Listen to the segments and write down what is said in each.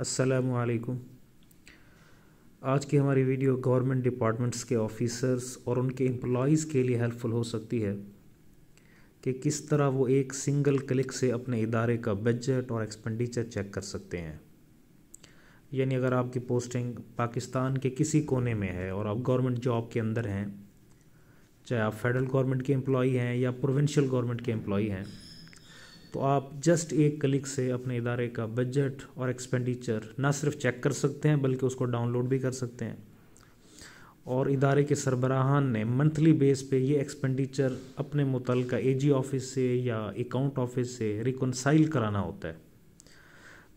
असलकुम आज की हमारी वीडियो गवर्नमेंट डिपार्टमेंट्स के ऑफिसर्स और उनके एम्प्लॉज़ के लिए हेल्पफुल हो सकती है कि किस तरह वो एक सिंगल क्लिक से अपने इदारे का बजट और एक्सपेंडिचर चेक कर सकते हैं। यानी अगर आपकी पोस्टिंग पाकिस्तान के किसी कोने में है और आप गवर्नमेंट जॉब के अंदर हैं, चाहे आप फेडरल गवर्नमेंट के एम्प्लॉई हैं या प्रोविंशियल गवर्नमेंट के एम्प्लॉई हैं तो आप जस्ट एक क्लिक से अपने इदारे का बजट और एक्सपेंडिचर ना सिर्फ़ चेक कर सकते हैं, बल्कि उसको डाउनलोड भी कर सकते हैं। और इदारे के सरबराहान ने मंथली बेस पे ये एक्सपेंडिचर अपने मुतल एजी ऑफ़िस से या अकाउंट ऑफ़िस से रिकनसाइल कराना होता है।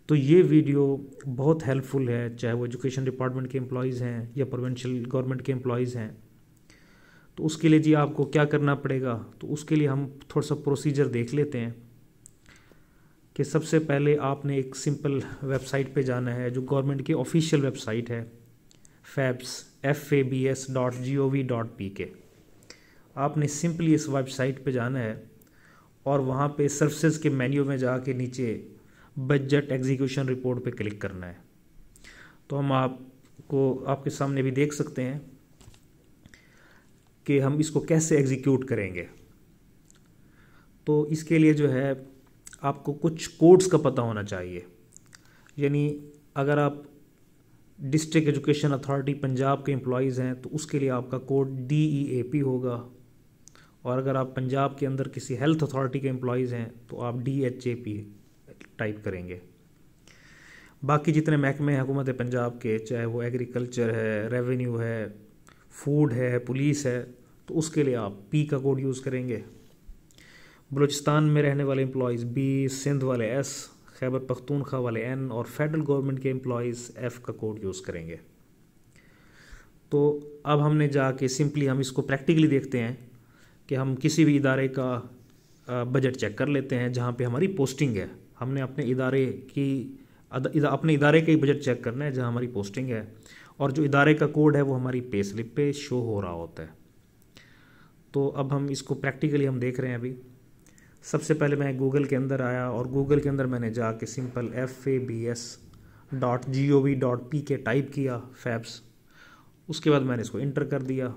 तो ये वीडियो बहुत हेल्पफुल है, चाहे वो एजुकेशन डिपार्टमेंट के एम्प्लॉयज़ हैं या प्रोविंशियल गवर्नमेंट के एम्प्लॉयज़ हैं। तो उसके लिए जी आपको क्या करना पड़ेगा? तो उसके लिए हम थोड़ा सा प्रोसीजर देख लेते हैं। कि सबसे पहले आपने एक सिंपल वेबसाइट पे जाना है, जो गवर्नमेंट की ऑफिशियल वेबसाइट है FABS F A B S dot G O V dot P K आपने सिंपली इस वेबसाइट पे जाना है और वहाँ पे सर्विसेज़ के मेन्यू में जाके नीचे बजट एग्जीक्यूशन रिपोर्ट पे क्लिक करना है। तो हम आपको, आपके सामने भी देख सकते हैं कि हम इसको कैसे एग्जीक्यूट करेंगे। तो इसके लिए जो है आपको कुछ कोड्स का पता होना चाहिए। यानी अगर आप डिस्ट्रिक्ट एजुकेशन अथॉरिटी पंजाब के एम्प्लॉयज़ हैं तो उसके लिए आपका code D E A P होगा। और अगर आप पंजाब के अंदर किसी हेल्थ अथॉरिटी के एम्प्लॉयज़ हैं तो आप D H A P type करेंगे। बाकी जितने महकमे हैं, हुकूमत पंजाब के, चाहे वो एग्रीकल्चर है रेवेन्यू है फ़ूड है पुलिस है तो उसके लिए आप पी का कोड यूज़ करेंगे। बलूचिस्तान में रहने वाले एम्प्लॉयज़ बी सिंध वाले एस खैबर पख्तूनख्वा वाले एन और फेडरल गवर्नमेंट के एम्प्लॉयज़ एफ़ का कोड यूज़ करेंगे। तो अब हमने जाके सिंपली हम इसको प्रैक्टिकली देखते हैं कि हम किसी भी इदारे का बजट चेक कर लेते हैं जहाँ पे हमारी पोस्टिंग है। हमने अपने इदारे की इदा, अपने इदारे का ही बजट चेक करना है जहाँ हमारी पोस्टिंग है और जो इदारे का कोड है वो हमारी पे स्लिप पे शो हो रहा होता है। तो अब हम इसको प्रैक्टिकली हम देख रहे हैं अभी। सबसे पहले मैं गूगल के अंदर आया और गूगल के अंदर मैंने जाके simple F A B S dot G O V dot P K type किया फैब्स उसके बाद मैंने इसको इंटर कर दिया।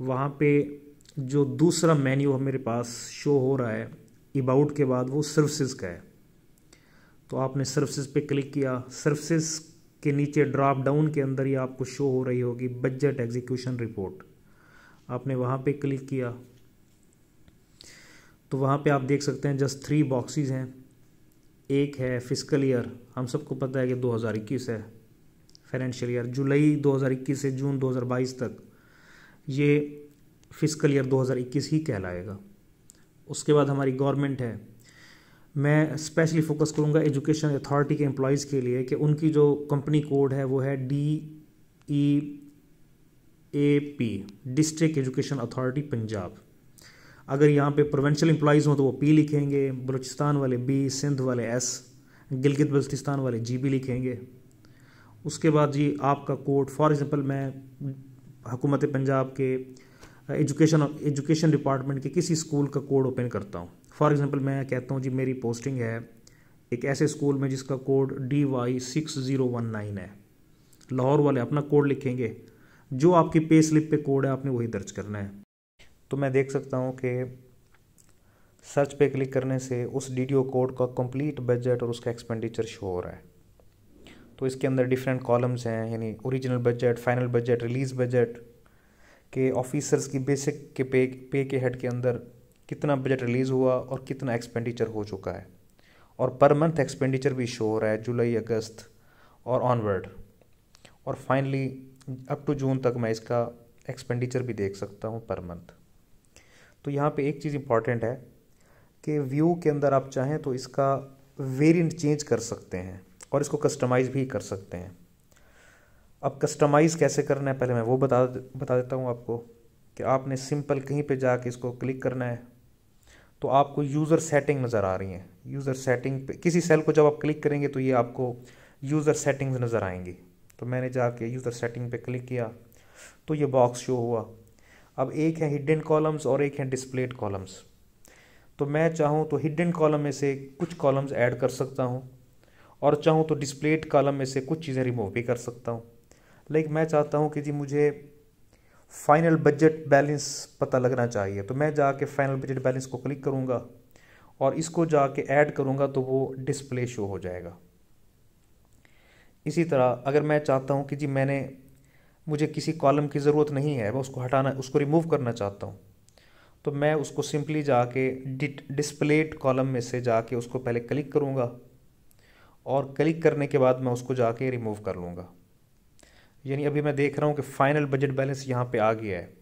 वहाँ पे जो दूसरा मेन्यू मेरे पास शो हो रहा है अबाउट के बाद वो सर्विसेज़ का है। तो आपने सर्विसेज़ पे क्लिक किया। सर्विसेज़ के नीचे ड्रॉप डाउन के अंदर ही आपको शो हो रही होगी बजट एग्जीक्यूशन रिपोर्ट आपने वहाँ पे क्लिक किया। तो वहाँ पे आप देख सकते हैं जस्ट थ्री बॉक्सेस हैं। एक है फ़िज़िकल ईयर हम सबको पता है कि 2021 है। फाइनेंशियल ईयर जुलाई 2021 से जून 2022 तक। ये फ़िज़िकल ईयर 2021 ही कहलाएगा। उसके बाद हमारी गवर्नमेंट है। मैं स्पेशली फोकस करूँगा एजुकेशन अथॉरिटी के एम्प्लॉयज़ के लिए कि उनकी जो कंपनी कोड है, वो है D E A P district education authority Punjab अगर यहाँ पे प्रोवेंशल एम्प्लॉयज़ हों तो वो पी लिखेंगे, बलूचिस्तान वाले बी सिंध वाले एस गिलगित बल्तिस्तान वाले जी बी लिखेंगे। उसके बाद जी आपका कोड फॉर एग्ज़ाम्पल मैं हुकूमत पंजाब के एजुकेशन एजुकेशन डिपार्टमेंट के किसी स्कूल का कोड ओपन करता हूँ। फॉर एग्ज़ाम्पल मैं कहता हूँ जी, मेरी पोस्टिंग है एक ऐसे स्कूल में जिसका code D Y six zero one nine है। लाहौर वाले अपना कोड लिखेंगे। जो आपकी पे स्लिप पे कोड है, आपने वही दर्ज करना है। तो मैं देख सकता हूँ कि सर्च पे क्लिक करने से उस डी कोड का कंप्लीट बजट और उसका एक्सपेंडिचर शो हो रहा है। तो इसके अंदर डिफरेंट कॉलम्स हैं, यानी original budget final budget release budget के ऑफिसर्स की बेसिक के पे पे के हेड के अंदर कितना बजट रिलीज़ हुआ और कितना एक्सपेंडिचर हो चुका है। और पर मंथ एक्सपेंडिचर भी शो हो रहा है, जुलाई, अगस्त और ऑनवर्ड और फाइनली अप टू जून तक मैं इसका एक्सपेंडिचर भी देख सकता हूँ पर मंथ तो यहाँ पे एक चीज़ इंपॉर्टेंट है कि व्यू के अंदर आप चाहें तो इसका वेरिएंट चेंज कर सकते हैं और इसको कस्टमाइज़ भी कर सकते हैं। अब कस्टमाइज़ कैसे करना है, पहले मैं वो बता बता देता हूँ आपको कि आपने सिंपल कहीं पे जाके इसको क्लिक करना है तो आपको यूज़र सेटिंग नज़र आ रही है। यूज़र सेटिंग पे, किसी सेल को जब आप क्लिक करेंगे तो ये आपको यूज़र सेटिंग्स नज़र आएँगी। तो मैंने जाके यूज़र सेटिंग पे क्लिक किया तो ये बॉक्स शो हुआ। अब एक है हिडन कॉलम्स और एक है डिस्प्लेड कॉलम्स तो मैं चाहूँ तो हिडन कॉलम में से कुछ कॉलम्स ऐड कर सकता हूँ और चाहूँ तो डिस्प्लेड कॉलम में से कुछ चीज़ें रिमूव भी कर सकता हूँ। लाइक मैं चाहता हूँ कि जी मुझे फाइनल बजट बैलेंस पता लगना चाहिए। तो मैं जाके फाइनल बजट बैलेंस को क्लिक करूँगा और इसको जाके ऐड करूँगा तो वो डिस्प्ले शो हो जाएगा। इसी तरह अगर मैं चाहता हूँ कि जी मैंने मुझे किसी कॉलम की ज़रूरत नहीं है, मैं उसको हटाना, उसको रिमूव करना चाहता हूँ। तो मैं उसको सिंपली जाके डिस्प्लेट कॉलम में से जाके उसको पहले क्लिक करूँगा और क्लिक करने के बाद मैं उसको जाके रिमूव कर लूँगा। यानी अभी मैं देख रहा हूँ कि फ़ाइनल बजट बैलेंस यहाँ पे आ गया है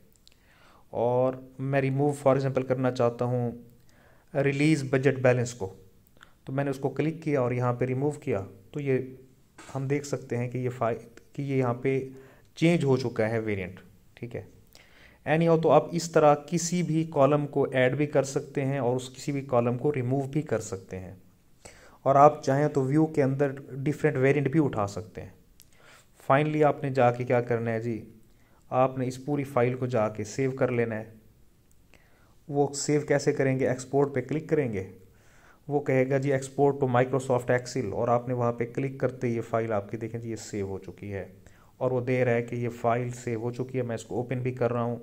और मैं रिमूव फॉर एग्ज़ाम्पल करना चाहता हूँ रिलीज़ बजट बैलेंस को। तो मैंने उसको क्लिक किया और यहाँ पे रिमूव किया। तो ये हम देख सकते हैं कि ये फाइ कि ये यहाँ पे चेंज हो चुका है वेरिएंट ठीक है? एनी हो तो आप इस तरह किसी भी कॉलम को ऐड भी कर सकते हैं और उस किसी भी कॉलम को रिमूव भी कर सकते हैं। और आप चाहें तो व्यू के अंदर डिफरेंट वेरिएंट भी उठा सकते हैं। फाइनली आपने जाके क्या करना है जी? आपने इस पूरी फ़ाइल को जाके सेव कर लेना है। वो सेव कैसे करेंगे? एक्सपोर्ट पे क्लिक करेंगे। वो कहेगा जी एक्सपोर्ट टू माइक्रोसॉफ्ट एक्सिल और आपने वहाँ पे क्लिक करते ये फ़ाइल आपकी, देखें जी, ये सेव हो चुकी है। और वो दे रहा है कि ये फ़ाइल सेव हो चुकी है, मैं इसको ओपन भी कर रहा हूँ।